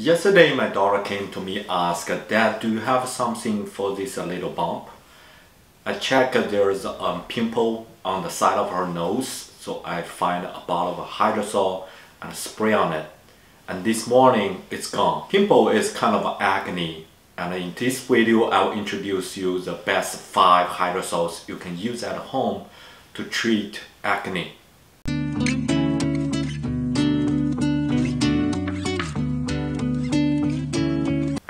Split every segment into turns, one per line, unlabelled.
Yesterday my daughter came to me asked, Dad, do you have something for this little bump? I checked there's a pimple on the side of her nose, so I find a bottle of hydrosol and spray on it. And this morning it's gone. Pimple is kind of acne and in this video I'll introduce you the best 5 hydrosols you can use at home to treat acne.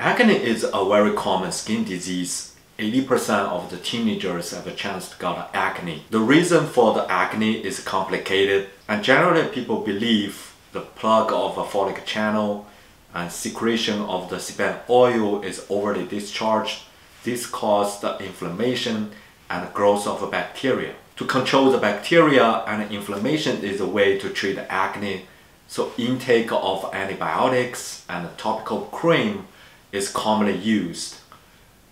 Acne is a very common skin disease. 80% of the teenagers have a chance to get acne. The reason for the acne is complicated and generally people believe the plug of a follicle channel and secretion of the sebum oil is overly discharged. This causes the inflammation and growth of bacteria. To control the bacteria and inflammation is a way to treat acne. So intake of antibiotics and topical cream is commonly used.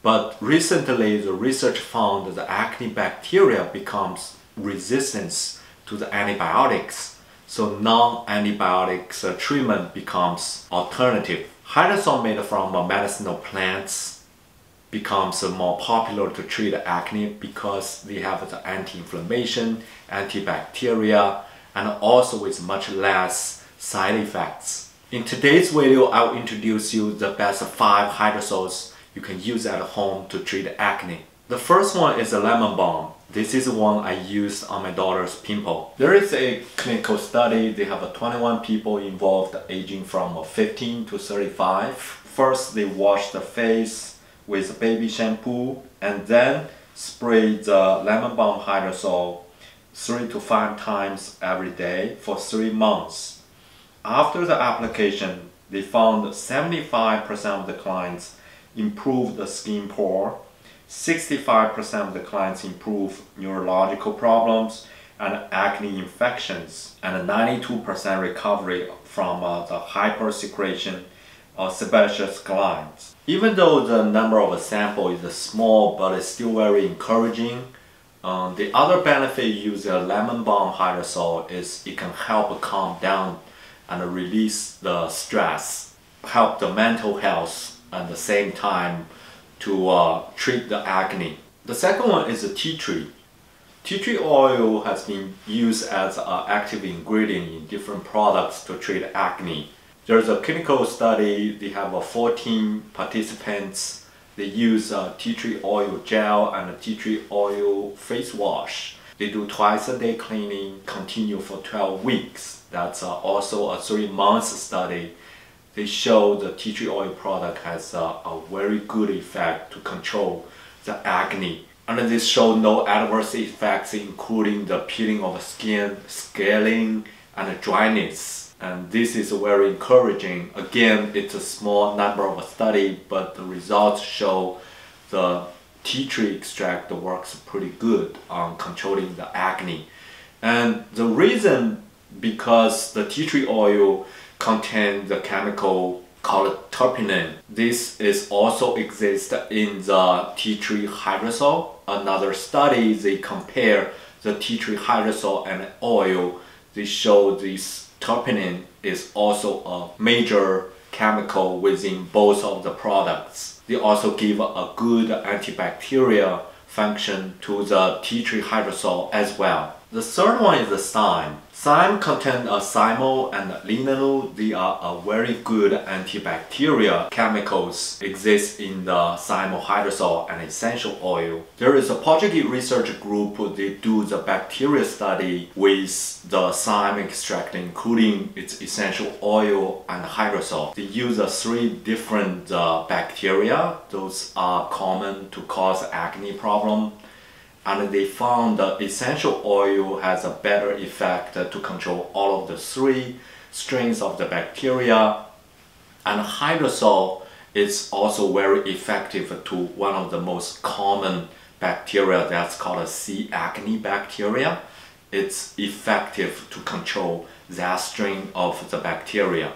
But recently the research found that the acne bacteria becomes resistant to the antibiotics. So non-antibiotics uh, treatment becomes alternative. Hydrosol made from uh, medicinal plants becomes uh, more popular to treat acne because they have the anti-inflammation, antibacteria, and also with much less side effects. In today's video, I'll introduce you the best 5 hydrosols you can use at home to treat acne. The first one is a lemon balm. This is the one I used on my daughter's pimple. There is a clinical study, they have 21 people involved aging from 15 to 35. First, they wash the face with a baby shampoo and then spray the lemon balm hydrosol 3 to 5 times every day for 3 months. After the application, they found 75% of the clients improved the skin pore, 65% of the clients improved neurological problems and acne infections, and 92% recovery from uh, the hypersecretion of sebaceous glands. Even though the number of sample is small, but it's still very encouraging. Um, the other benefit using lemon balm hydrosol is it can help calm down and release the stress, help the mental health at the same time to uh, treat the acne. The second one is the tea tree. Tea tree oil has been used as an active ingredient in different products to treat acne. There's a clinical study, they have uh, 14 participants. They use uh, tea tree oil gel and a tea tree oil face wash. They do twice a day cleaning, continue for 12 weeks. That's uh, also a three months study. They show the tea tree oil product has uh, a very good effect to control the acne. And this show no adverse effects including the peeling of skin, scaling, and dryness. And this is very encouraging. Again, it's a small number of study, but the results show the tea tree extract works pretty good on controlling the acne. And the reason because the tea tree oil contains the chemical called terpene. This is also exists in the tea tree hydrosol. Another study, they compare the tea tree hydrosol and oil. They show this terpene is also a major chemical within both of the products. They also give a good antibacterial function to the tea tree hydrosol as well. The third one is the thyme. Thyme contains a thymol and linalool. They are a very good antibacterial chemicals exist in the thymol, hydrosol and essential oil. There is a Portuguese research group they do the bacteria study with the thyme extract including its essential oil and hydrosol. They use uh, three different uh, bacteria. Those are common to cause acne problem and they found that essential oil has a better effect to control all of the three strains of the bacteria and hydrosol is also very effective to one of the most common bacteria that's called a C. acne bacteria. It's effective to control that strain of the bacteria.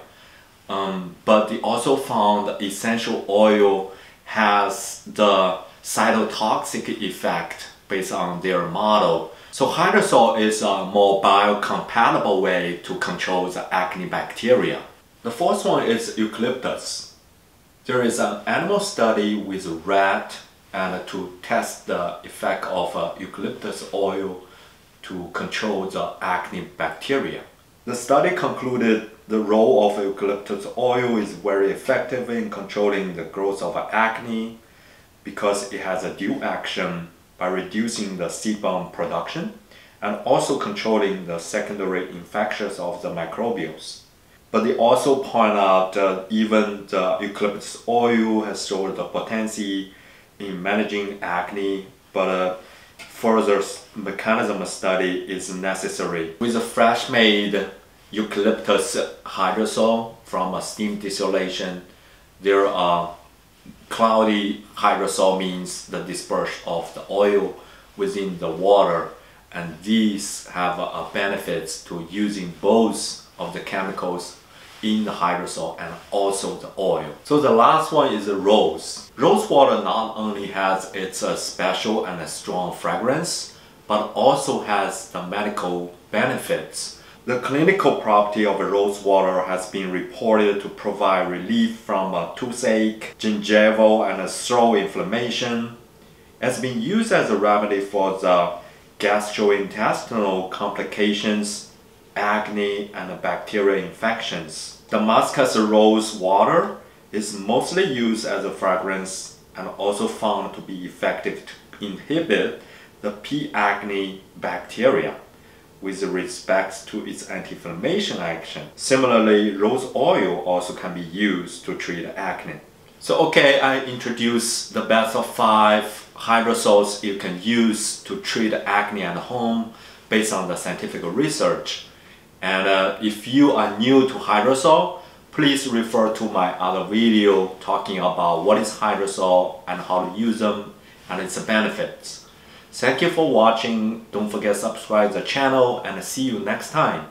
Um, but they also found essential oil has the cytotoxic effect based on their model. So hydrosol is a more biocompatible way to control the acne bacteria. The fourth one is eucalyptus. There is an animal study with rat and to test the effect of uh, eucalyptus oil to control the acne bacteria. The study concluded the role of eucalyptus oil is very effective in controlling the growth of acne because it has a dual action by reducing the sebum production and also controlling the secondary infections of the microbials. But they also point out that even the eucalyptus oil has showed the potency in managing acne, but a further mechanism study is necessary. With a fresh made eucalyptus hydrosol from a steam distillation, there are cloudy hydrosol means the dispersion of the oil within the water and these have a benefits to using both of the chemicals in the hydrosol and also the oil. So the last one is rose. Rose water not only has its uh, special and a strong fragrance, but also has the medical benefits. The clinical property of rose water has been reported to provide relief from a toothache, gingival and throat inflammation. It has been used as a remedy for the gastrointestinal complications, acne, and bacterial infections. Damascus rose water is mostly used as a fragrance and also found to be effective to inhibit the P. acne bacteria with respect to its anti-inflammation action. Similarly, rose oil also can be used to treat acne. So okay, I introduce the best of five hydrosols you can use to treat acne at home based on the scientific research. And uh, if you are new to hydrosol, please refer to my other video talking about what is hydrosol and how to use them and its benefits. Thank you for watching. Don't forget to subscribe the channel and see you next time.